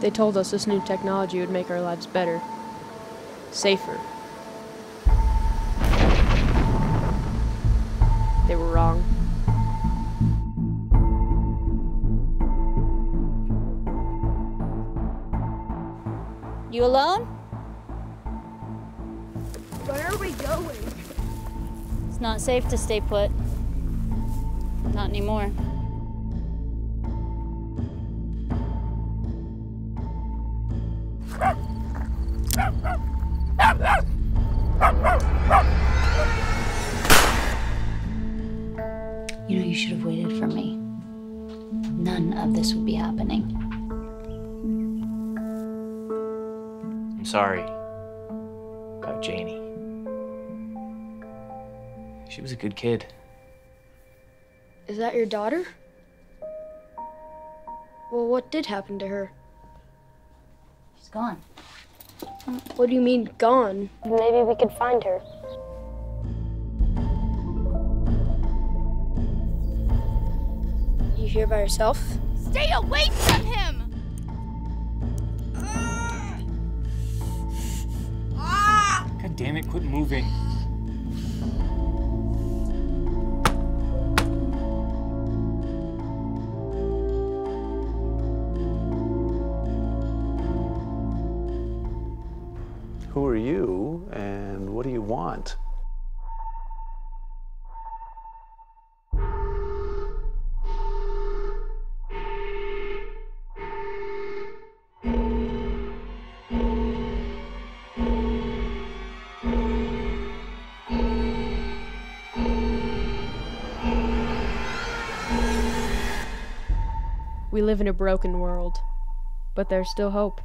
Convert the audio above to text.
They told us this new technology would make our lives better, safer. They were wrong. You alone? Where are we going? It's not safe to stay put. Not anymore. You know, you should have waited for me. None of this would be happening. I'm sorry about Janie. She was a good kid. Is that your daughter? Well, what did happen to her? She's gone. What do you mean, gone? Maybe we could find her. You here by yourself? Stay away from him! God damn it, quit moving. Who are you and what do you want? We live in a broken world, but there's still hope.